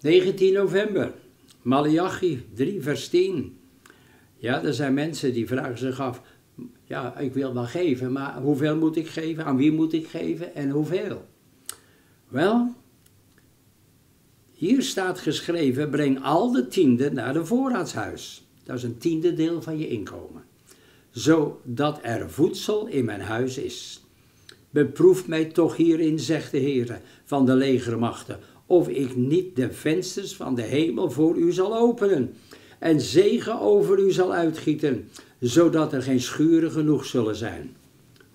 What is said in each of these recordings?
19 november, Malachi 3, vers 10. Ja, er zijn mensen die vragen zich af, ja, ik wil wel geven, maar hoeveel moet ik geven? Aan wie moet ik geven en hoeveel? Wel, hier staat geschreven, breng al de tiende naar de voorraadshuis. Dat is een tiende deel van je inkomen. Zodat er voedsel in mijn huis is. Beproef mij toch hierin, zegt de Heer van de legermachten, of ik niet de vensters van de hemel voor u zal openen en zegen over u zal uitgieten, zodat er geen schuren genoeg zullen zijn.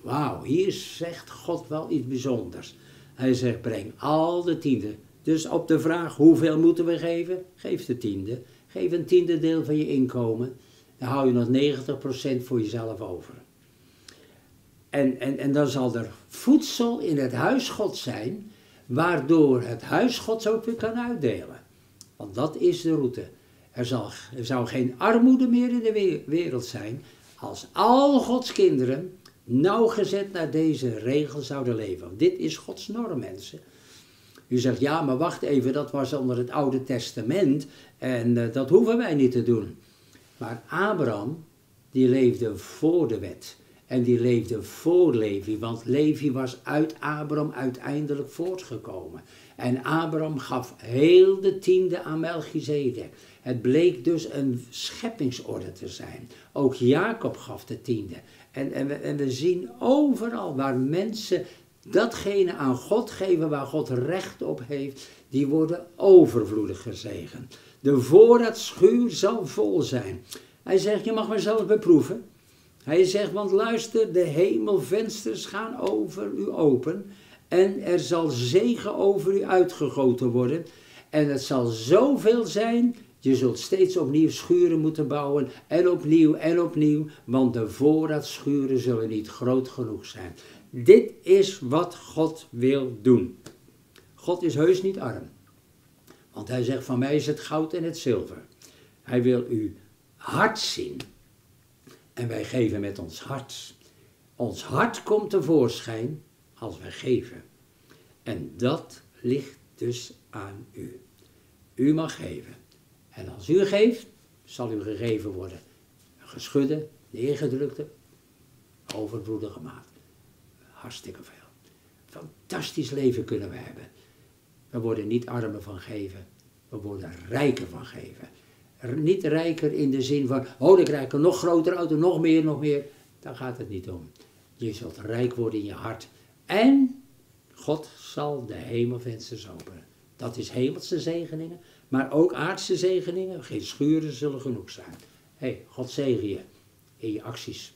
Wauw, hier zegt God wel iets bijzonders. Hij zegt, breng al de tiende. Dus op de vraag, hoeveel moeten we geven? Geef de tiende. Geef een tiende deel van je inkomen. Dan hou je nog 90% voor jezelf over. En, en, en dan zal er voedsel in het huis God zijn, waardoor het huis Gods ook weer kan uitdelen. Want dat is de route. Er, zal, er zou geen armoede meer in de wereld zijn als al Gods kinderen nauwgezet naar deze regel zouden leven. dit is Gods norm, mensen. U zegt, ja, maar wacht even, dat was onder het Oude Testament en uh, dat hoeven wij niet te doen. Maar Abraham, die leefde voor de wet. En die leefde voor Levi, want Levi was uit Abraham uiteindelijk voortgekomen. En Abraham gaf heel de tiende aan Melchizedek. Het bleek dus een scheppingsorde te zijn. Ook Jacob gaf de tiende. En, en, we, en we zien overal waar mensen datgene aan God geven waar God recht op heeft, die worden overvloedig gezegend. De voorraadschuur zal vol zijn. Hij zegt, je mag maar zelf beproeven. Hij zegt, want luister, de hemelvensters gaan over u open en er zal zegen over u uitgegoten worden. En het zal zoveel zijn, je zult steeds opnieuw schuren moeten bouwen en opnieuw en opnieuw, want de voorraadschuren zullen niet groot genoeg zijn. Dit is wat God wil doen. God is heus niet arm. Want hij zegt, van mij is het goud en het zilver. Hij wil u hart zien. En wij geven met ons hart. Ons hart komt tevoorschijn als wij geven. En dat ligt dus aan u. U mag geven. En als u geeft, zal u gegeven worden. Geschudde, neergedrukte, overvloedige maat. Hartstikke veel. Fantastisch leven kunnen we hebben. We worden niet armer van geven. We worden rijker van geven. Niet rijker in de zin van, oh ik krijg een nog grotere auto, nog meer, nog meer. Daar gaat het niet om. Je zult rijk worden in je hart. En God zal de hemelvensters openen. Dat is hemelse zegeningen, maar ook aardse zegeningen. Geen schuren zullen genoeg zijn. Hey, God zegen je in je acties.